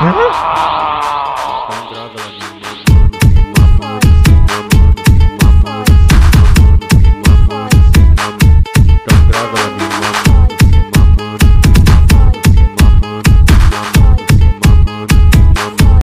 Mm-hmm.